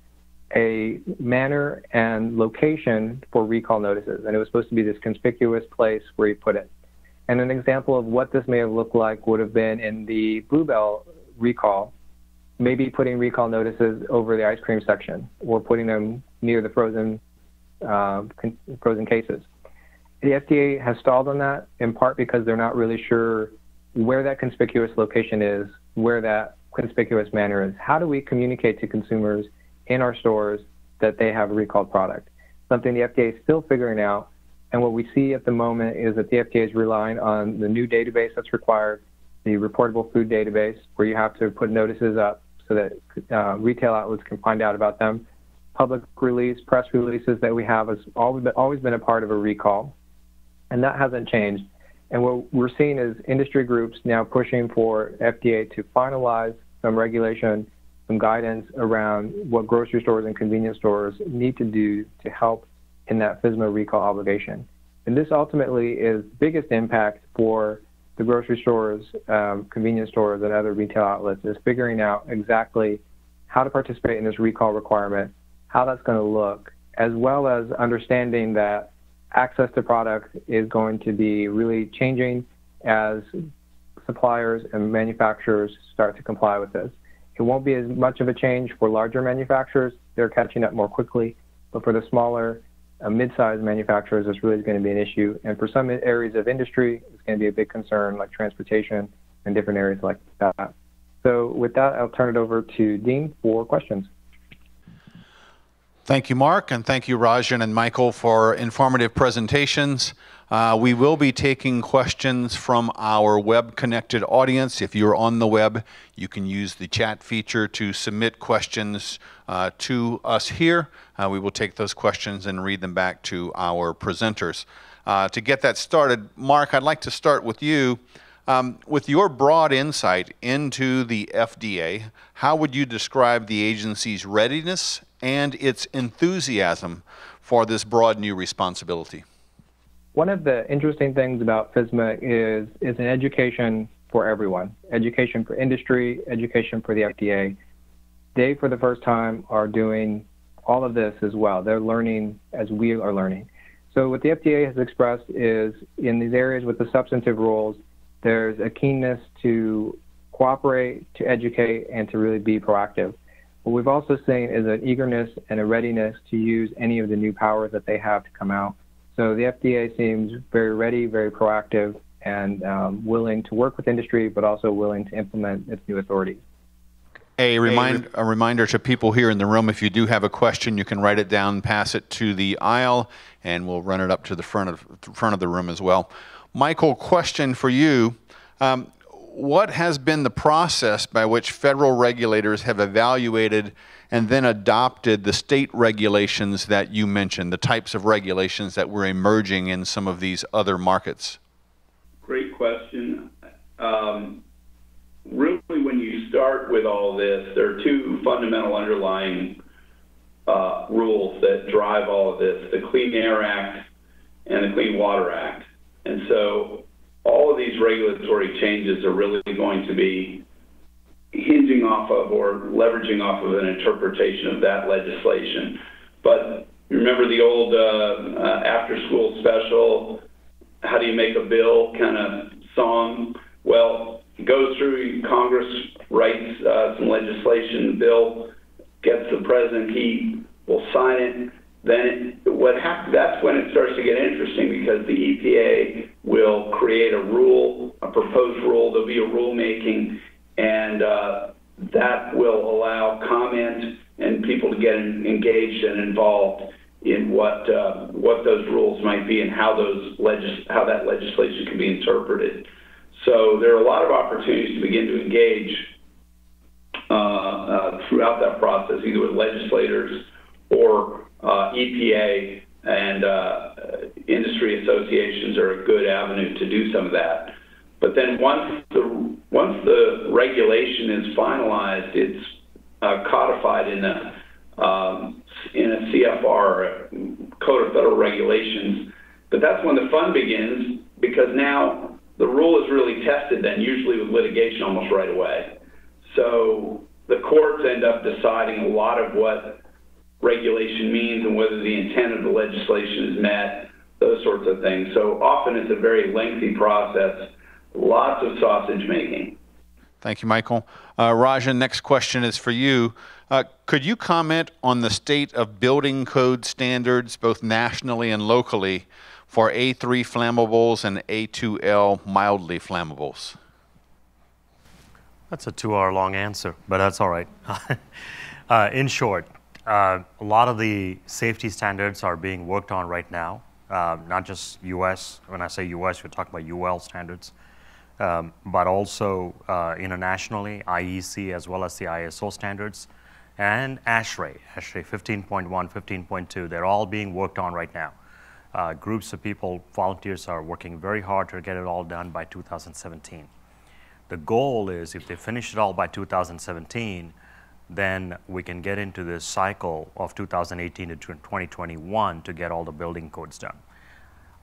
a manner and location for recall notices. And it was supposed to be this conspicuous place where you put it. And an example of what this may have looked like would have been in the Bluebell recall, maybe putting recall notices over the ice cream section or putting them near the frozen uh, frozen cases. The FDA has stalled on that in part because they're not really sure where that conspicuous location is, where that conspicuous manner is. How do we communicate to consumers in our stores that they have a recalled product? Something the FDA is still figuring out. And what we see at the moment is that the FDA is relying on the new database that's required, the reportable food database, where you have to put notices up so that uh, retail outlets can find out about them. Public release, press releases that we have has always been, always been a part of a recall, and that hasn't changed. And what we're seeing is industry groups now pushing for FDA to finalize some regulation, some guidance around what grocery stores and convenience stores need to do to help in that FSMA recall obligation. And this ultimately is the biggest impact for the grocery stores, um, convenience stores, and other retail outlets is figuring out exactly how to participate in this recall requirement, how that's going to look, as well as understanding that access to products is going to be really changing as suppliers and manufacturers start to comply with this. It won't be as much of a change for larger manufacturers. They're catching up more quickly. But for the smaller, uh, mid-sized manufacturers, it's really going to be an issue. And for some areas of industry, it's going to be a big concern, like transportation and different areas like that. So with that, I'll turn it over to Dean for questions.
Thank you, Marc, and thank you, Rajan and Michael, for informative presentations. Uh, we will be taking questions from our web connected audience. If you're on the web, you can use the chat feature to submit questions uh, to us here. Uh, we will take those questions and read them back to our presenters. Uh, to get that started, Marc, I'd like to start with you. Um, with your broad insight into the FDA, how would you describe the agency's readiness and its enthusiasm for this broad new responsibility?
One of the interesting things about FSMA is, is an education for everyone, education for industry, education for the FDA. They, for the first time, are doing all of this as well. They're learning as we are learning. So what the FDA has expressed is in these areas with the substantive rules, there's a keenness to cooperate, to educate, and to really be proactive. What we've also seen is an eagerness and a readiness to use any of the new powers that they have to come out. So the FDA seems very ready, very proactive, and um, willing to work with industry, but also willing to implement its new authorities.
A, remind, a reminder to people here in the room if you do have a question, you can write it down, pass it to the aisle, and we'll run it up to the front of, front of the room as well. Michael, question for you. Um, what has been the process by which federal regulators have evaluated and then adopted the state regulations that you mentioned, the types of regulations that were emerging in some of these other markets?
Great question. Um, really, when you start with all this, there are two fundamental underlying uh, rules that drive all of this the Clean Air Act and the Clean Water Act. And so all of these regulatory changes are really going to be hinging off of or leveraging off of an interpretation of that legislation. But remember the old uh, uh, after school special, how do you make a bill kind of song? Well, it goes through Congress, writes uh, some legislation, bill, gets the president, he will sign it. Then it, what happens, that's when it starts to get interesting because the EPA will create a rule, a proposed rule. There'll be a rulemaking, and uh, that will allow comment and people to get engaged and involved in what uh, what those rules might be and how those legis- how that legislation can be interpreted. So there are a lot of opportunities to begin to engage uh, uh, throughout that process, either with legislators or uh, EPA and uh, industry associations are a good avenue to do some of that. But then once the once the regulation is finalized, it's uh, codified in a um, in a CFR, Code of Federal Regulations. But that's when the fun begins because now the rule is really tested then, usually with litigation almost right away. So the courts end up deciding a lot of what regulation means and whether the intent of the legislation is met, those sorts of things. So often it's a very lengthy process, lots of sausage making.
Thank you, Michael. Uh, Rajan, next question is for you. Uh, could you comment on the state of building code standards, both nationally and locally, for A3 flammables and A2L mildly flammables?
That's a two hour long answer, but that's all right. uh, in short, uh, a lot of the safety standards are being worked on right now, uh, not just US. When I say US, we're talking about UL standards um, but also uh, internationally, IEC as well as the ISO standards, and ASHRAE, ASHRAE 15.1, 15.2, they're all being worked on right now. Uh, groups of people, volunteers are working very hard to get it all done by 2017. The goal is if they finish it all by 2017, then we can get into this cycle of 2018 to 2021 to get all the building codes done.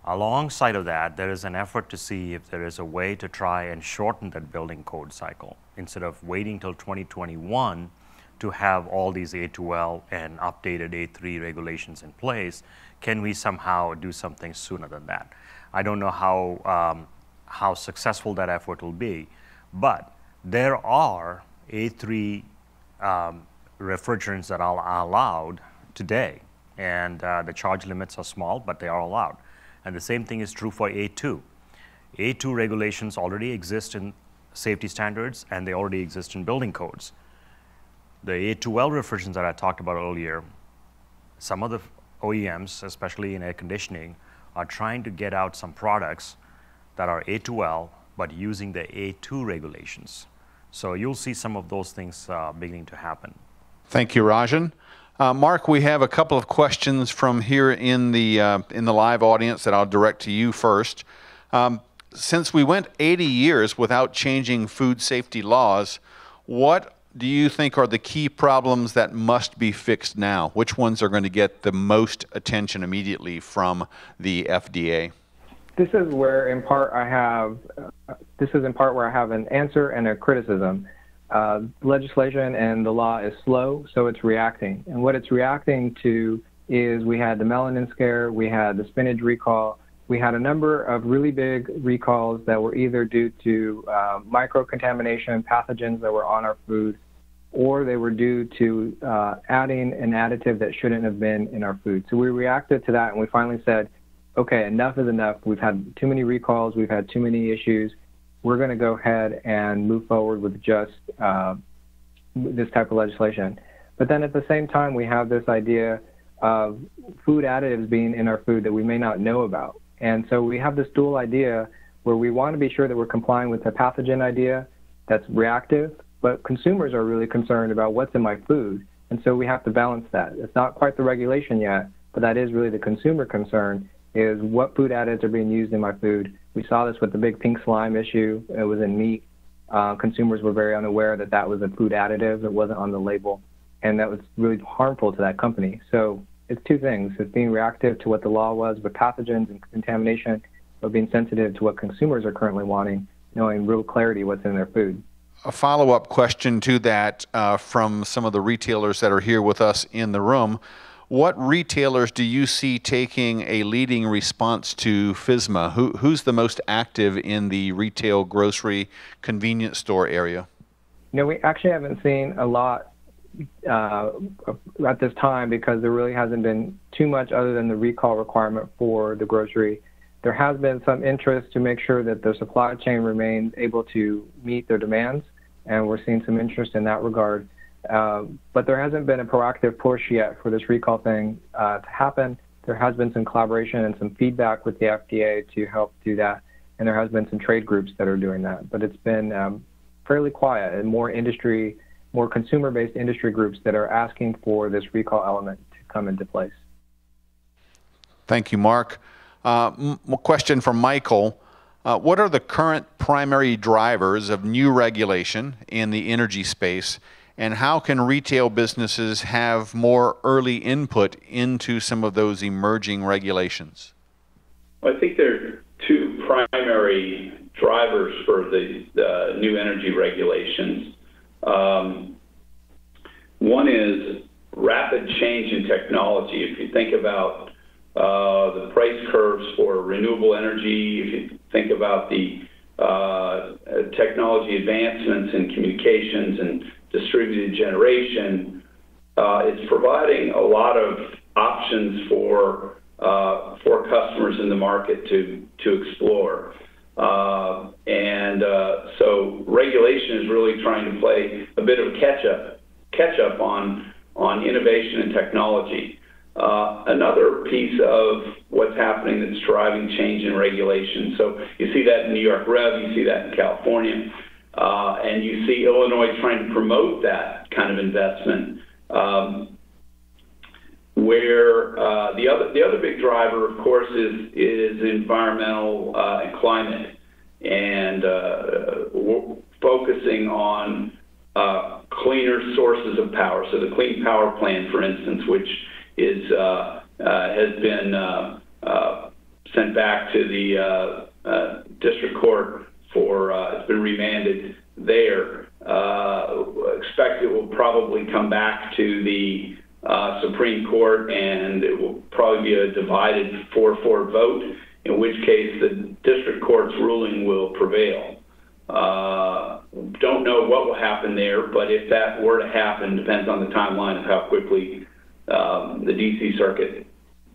Alongside of that, there is an effort to see if there is a way to try and shorten that building code cycle. Instead of waiting till 2021 to have all these A2L and updated A3 regulations in place, can we somehow do something sooner than that? I don't know how, um, how successful that effort will be, but there are A3 um, refrigerants that are allowed today, and uh, the charge limits are small, but they are allowed. And the same thing is true for A2. A2 regulations already exist in safety standards and they already exist in building codes. The A2L refrigerants that I talked about earlier, some of the OEMs, especially in air conditioning, are trying to get out some products that are A2L but using the A2 regulations. So you'll see some of those things uh, beginning to happen.
Thank you, Rajan. Uh, Marc, we have a couple of questions from here in the uh, in the live audience that I'll direct to you first. Um, since we went 80 years without changing food safety laws, what do you think are the key problems that must be fixed now? Which ones are going to get the most attention immediately from the FDA?
This is where, in part, I have. Uh, this is in part where I have an answer and a criticism uh, legislation and the law is slow, so it's reacting. And what it's reacting to is we had the melamine scare, we had the spinach recall, we had a number of really big recalls that were either due to uh, microcontamination, pathogens that were on our food, or they were due to uh, adding an additive that shouldn't have been in our food. So we reacted to that and we finally said, okay, enough is enough. We've had too many recalls, we've had too many issues we're going to go ahead and move forward with just uh, this type of legislation. But then at the same time, we have this idea of food additives being in our food that we may not know about. And so we have this dual idea where we want to be sure that we're complying with the pathogen idea that's reactive, but consumers are really concerned about what's in my food. And so we have to balance that. It's not quite the regulation yet, but that is really the consumer concern is what food additives are being used in my food. We saw this with the big pink slime issue. It was in meat. Uh, consumers were very unaware that that was a food additive. It wasn't on the label, and that was really harmful to that company. So it's two things: it's being reactive to what the law was with pathogens and contamination, but being sensitive to what consumers are currently wanting, knowing real clarity what's in their food.
A follow-up question to that uh, from some of the retailers that are here with us in the room. What retailers do you see taking a leading response to FSMA? Who, who's the most active in the retail, grocery, convenience store area?
No, we actually haven't seen a lot uh, at this time because there really hasn't been too much other than the recall requirement for the grocery. There has been some interest to make sure that the supply chain remains able to meet their demands, and we're seeing some interest in that regard. Uh, but there hasn't been a proactive push yet for this recall thing uh, to happen. There has been some collaboration and some feedback with the FDA to help do that, and there has been some trade groups that are doing that. But it's been um, fairly quiet and more industry more consumer-based industry groups that are asking for this recall element to come into place.
Thank you, Marc. Uh, question from Michael. Uh, what are the current primary drivers of new regulation in the energy space, and how can retail businesses have more early input into some of those emerging regulations?
Well, I think there are two primary drivers for the, new energy regulations. Um, one is rapid change in technology. If you think about uh, the price curves for renewable energy, if you think about the uh, technology advancements in communications and distributed generation, uh, it's providing a lot of options for uh, for customers in the market to to explore. Uh, and so regulation is really trying to play a bit of catch up, catch up on on innovation and technology. Another piece of what's happening that's driving change in regulation. So you see that in New York Rev, you see that in California, uh, and you see Illinois trying to promote that kind of investment. Um, where uh, the other the other big driver, of course, is is environmental uh, and climate, and uh, focusing on uh, cleaner sources of power. So the Clean Power Plan, for instance, which is uh, has been sent back to the district court for it's been remanded there. expect it will probably come back to the uh, Supreme Court, and it will probably be a divided 4-4 vote, in which case the district court's ruling will prevail. Uh, don't know what will happen there, but if that were to happen, depends on the timeline of how quickly um, the D.C. Circuit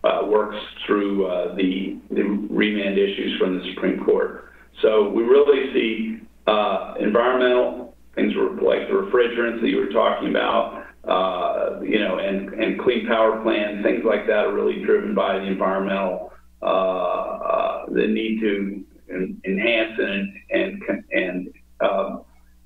uh, works through uh, the, the remand issues from the Supreme Court. So we really see uh, environmental things like the refrigerants that you were talking about, uh, you know, and, and clean power plants, things like that are really driven by the environmental, uh, uh, the need to enhance and, and, and um,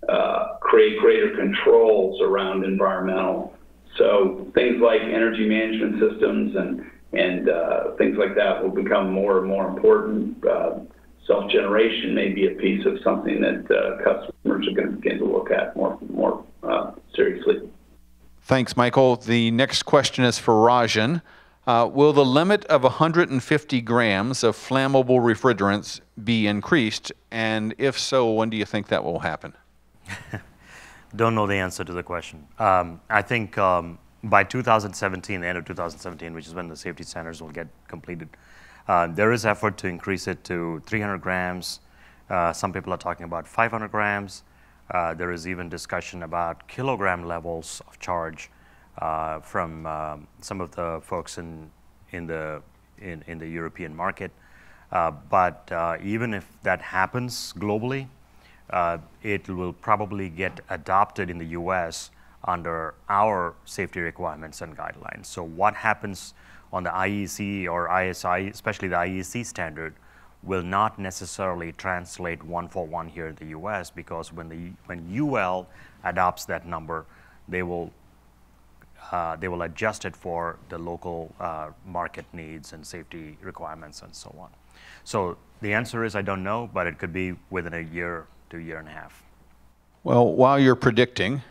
uh, create greater controls around environmental. So things like energy management systems and, and uh, things like that will become more and more important. Uh, self-generation may be a piece of something that customers are going to begin to look at more, more seriously.
Thanks, Michael. The next question is for Rajan. Uh, will the limit of 150 grams of flammable refrigerants be increased? And if so, when do you think that will happen?
Don't know the answer to the question. Um, I think um, by 2017, the end of 2017, which is when the safety standards will get completed, uh, there is effort to increase it to 300 grams. Uh, some people are talking about 500 grams. Uh, there is even discussion about kilogram levels of charge uh, from um, some of the folks in, in, the, in, in the European market. Uh, but even if that happens globally, it will probably get adopted in the US under our safety requirements and guidelines. So, what happens on the IEC or ISI, especially the IEC standard, will not necessarily translate one for one here in the US because when, the, when UL adopts that number, they will, uh, they will adjust it for the local uh, market needs and safety requirements and so on. So the answer is I don't know, but it could be within a year to a year and a half.
Well, while you're predicting,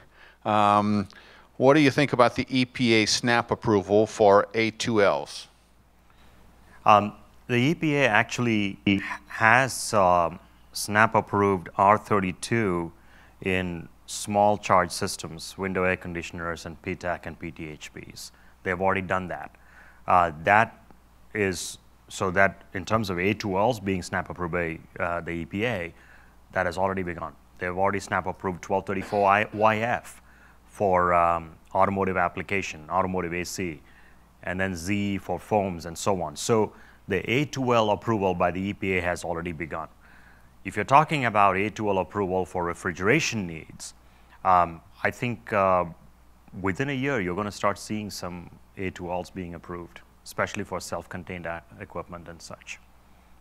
um, what do you think about the EPA SNAP approval for A2Ls?
Um, the EPA actually has uh, SNAP approved R32 in small charge systems, window air conditioners, and PTAC and PTHPs. They've already done that. Uh, that is so that in terms of A2Ls being SNAP approved by uh, the EPA, that has already begun. They've already SNAP approved 1234 YF for um, automotive application, automotive AC, and then Z for foams and so on. So the A2L approval by the EPA has already begun. If you're talking about A2L approval for refrigeration needs, um, I think uh, within a year you're going to start seeing some A2Ls being approved, especially for self-contained equipment and such.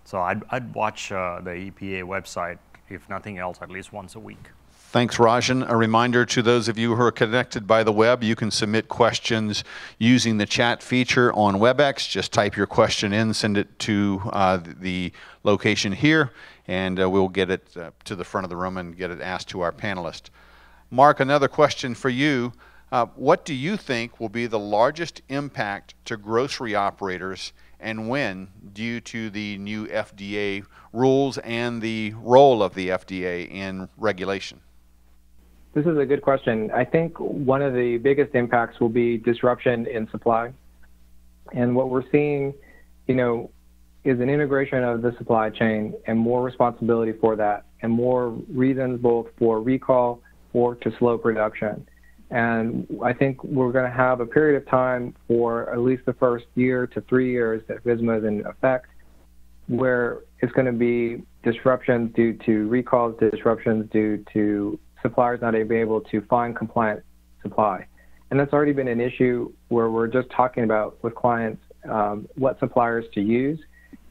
So I'd, I'd watch uh, the EPA website, if nothing else, at least once a week.
Thanks, Rajan. A reminder to those of you who are connected by the web, you can submit questions using the chat feature on WebEx. Just type your question in, send it to uh, the location here, and uh, we'll get it uh, to the front of the room and get it asked to our panelists. Marc, another question for you. Uh, what do you think will be the largest impact to grocery operators and when due to the new FDA rules and the role of the FDA in regulation?
This is a good question. I think one of the biggest impacts will be disruption in supply. And what we're seeing, you know, is an integration of the supply chain and more responsibility for that and more reasons both for recall or to slow production. And I think we're going to have a period of time for at least the first year to three years that FSMA is in effect, where it's going to be disruptions due to recalls, disruptions due to suppliers not being able to find compliant supply. And that's already been an issue where we're just talking about with clients um, what suppliers to use.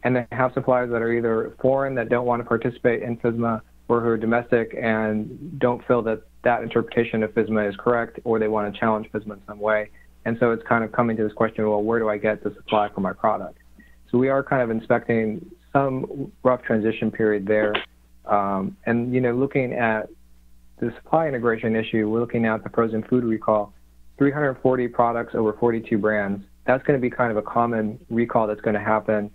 And they have suppliers that are either foreign that don't want to participate in FSMA or who are domestic and don't feel that that interpretation of FSMA is correct or they want to challenge FSMA in some way. And so it's kind of coming to this question, well, where do I get the supply for my product? So we are kind of inspecting some rough transition period there. Um, and, you know, looking at the supply integration issue, we're looking at the frozen food recall, 340 products over 42 brands. That's going to be kind of a common recall that's going to happen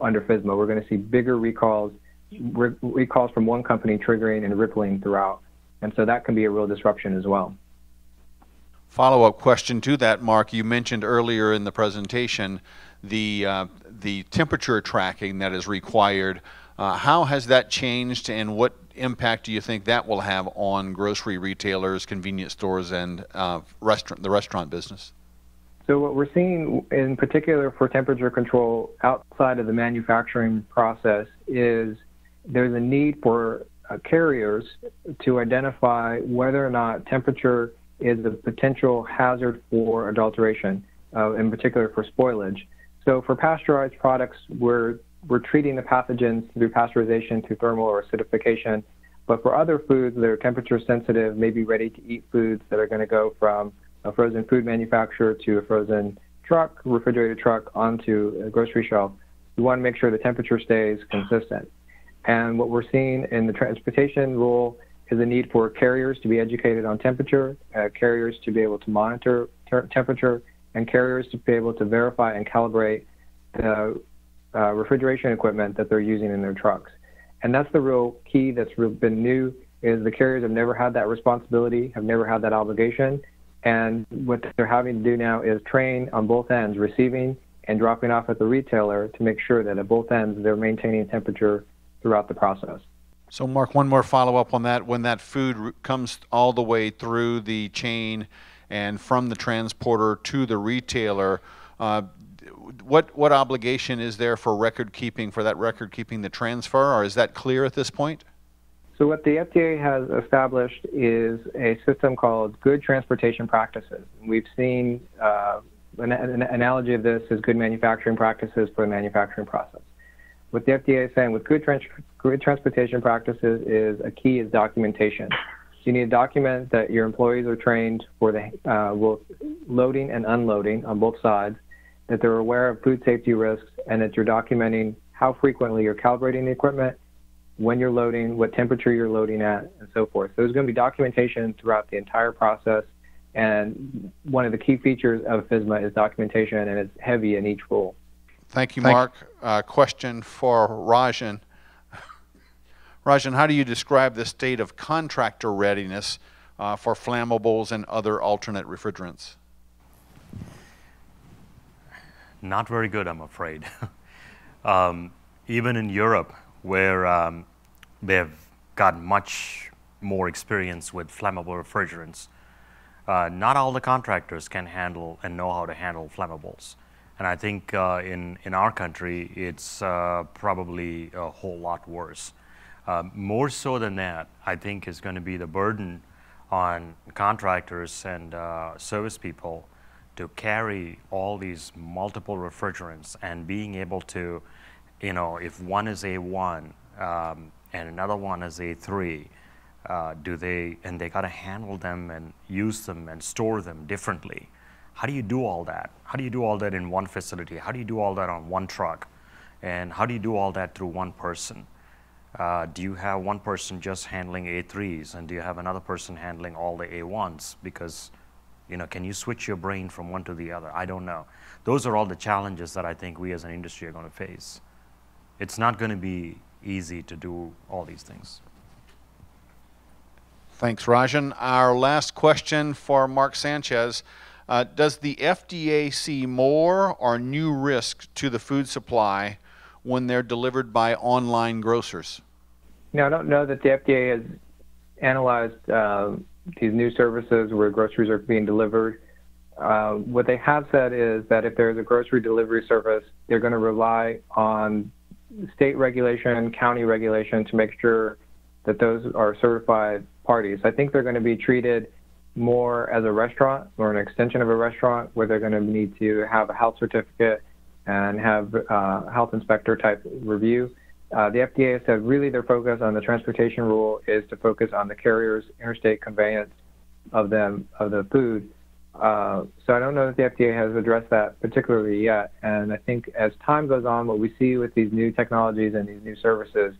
under FSMA. We're going to see bigger recalls, re- recalls from one company triggering and rippling throughout. And so that can be a real disruption as well.
Follow up question to that, Marc. You mentioned earlier in the presentation the, uh, the temperature tracking that is required. Uh, how has that changed and what impact do you think that will have on grocery retailers, convenience stores, and uh, restaurant the restaurant business?
So what we're seeing, in particular for temperature control outside of the manufacturing process, is there's a need for uh, carriers to identify whether or not temperature is a potential hazard for adulteration, uh, in particular for spoilage. So for pasteurized products, we're we're treating the pathogens through pasteurization, through thermal or acidification. But for other foods that are temperature sensitive, maybe ready to eat foods that are going to go from a frozen food manufacturer to a frozen truck, refrigerated truck onto a grocery shelf, we want to make sure the temperature stays consistent. And what we're seeing in the transportation rule is a need for carriers to be educated on temperature, uh, carriers to be able to monitor ter- temperature, and carriers to be able to verify and calibrate the uh, refrigeration equipment that they're using in their trucks. And that's the real key that's been new is the carriers have never had that responsibility, have never had that obligation. And what they're having to do now is train on both ends, receiving and dropping off at the retailer to make sure that at both ends they're maintaining temperature throughout the process.
So, Marc, one more follow up on that. When that food comes all the way through the chain and from the transporter to the retailer, uh, what what obligation is there for record keeping for that record keeping the transfer, or is that clear at this point?
So what the FDA has established is a system called Good Transportation Practices. We've seen uh, an, an, analogy of this is good manufacturing practices for the manufacturing process. What the FDA is saying with good, trans- good transportation practices is a key is documentation. You need to document that your employees are trained for the uh, loading and unloading on both sides that they're aware of food safety risks, and that you're documenting how frequently you're calibrating the equipment, when you're loading, what temperature you're loading at, and so forth. So there's going to be documentation throughout the entire process. And one of the key features of FSMA is documentation, and it's heavy in each rule.
Thank you, Marc. Uh, question for Rajan. Rajan, how do you describe the state of contractor readiness uh, for flammables and other alternate refrigerants?
Not very good, I'm afraid. um, even in Europe, where um, they have got much more experience with flammable refrigerants, uh, not all the contractors can handle and know how to handle flammables. And I think uh, in, in our country, it's uh, probably a whole lot worse. Uh, more so than that, I think is going to be the burden on contractors and uh, service people to carry all these multiple refrigerants and being able to, you know, if one is A1 um, and another one is A3, uh, do they, and they got to handle them and use them and store them differently. How do you do all that? How do you do all that in one facility? How do you do all that on one truck? And how do you do all that through one person? Uh, do you have one person just handling A3s and do you have another person handling all the A1s? Because, you know, can you switch your brain from one to the other? I don't know. Those are all the challenges that I think we as an industry are going to face. It's not going to be easy to do all these things.
Thanks, Rajan. Our last question for Marc Sanchez. Uh, does the FDA see more or new risk to the food supply when they're delivered by online grocers?
Now, I don't know that the FDA has analyzed uh, these new services where groceries are being delivered. Uh, what they have said is that if there's a grocery delivery service, they're going to rely on state regulation, county regulation to make sure that those are certified parties. I think they're going to be treated more as a restaurant or an extension of a restaurant where they're going to need to have a health certificate and have uh, health inspector type review. Uh, the FDA has said really their focus on the transportation rule is to focus on the carrier's interstate conveyance of them of the food. Uh, so I don't know that the FDA has addressed that particularly yet. And I think as time goes on, what we see with these new technologies and these new services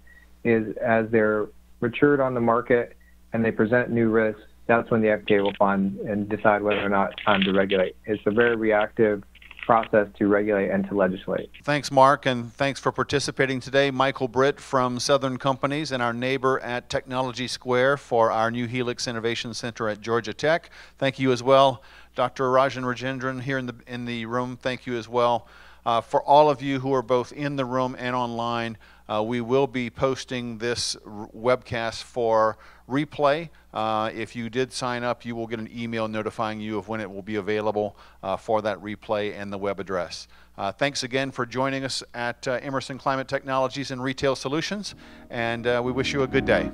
is as they're matured on the market and they present new risks, that's when the FDA will find and decide whether or not it's time to regulate. It's a very reactive process to regulate and to legislate.
Thanks, Marc, and thanks for participating today. Michael Britt from Southern Companies and our neighbor at Technology Square for our new Helix Innovation Center at Georgia Tech. Thank you as well. Dr. Rajan Rajendran here in the, in the room, thank you as well. Uh, for all of you who are both in the room and online, uh, we will be posting this webcast for replay. Uh, if you did sign up, you will get an email notifying you of when it will be available uh, for that replay and the web address. Uh, thanks again for joining us at uh, Emerson Climate Technologies and Retail Solutions, and uh, we wish you a good day.